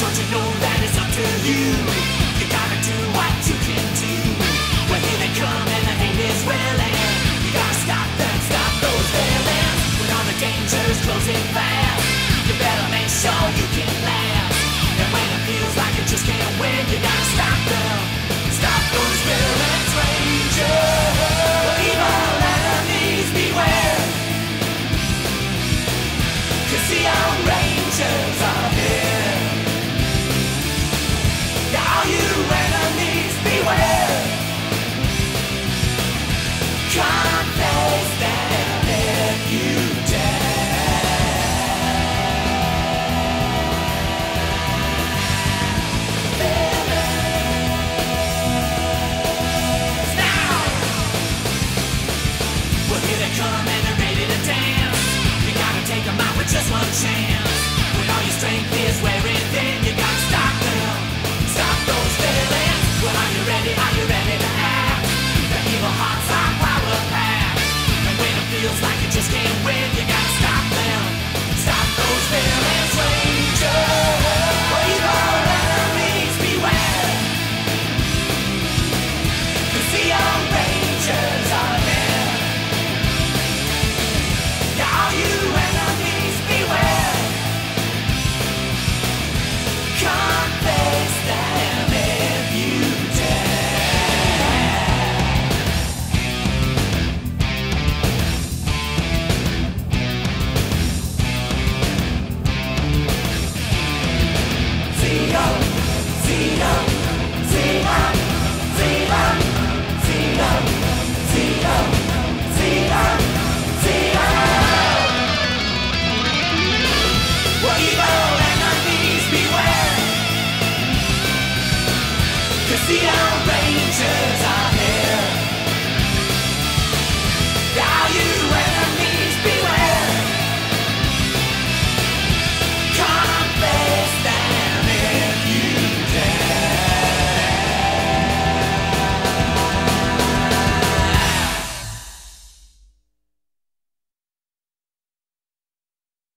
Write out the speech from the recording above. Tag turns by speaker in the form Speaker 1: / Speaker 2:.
Speaker 1: Don't you know that it's up to you? You gotta do what you can do. When here they come and the hate is willing. You gotta stop them, stop those villains. When all the danger's closing fast, you better make sure you can last. And when it feels like you just can't win, you gotta stop them, stop those villains, Rangers. Evil enemies beware. Cause the Rangers are. You enemies beware. Come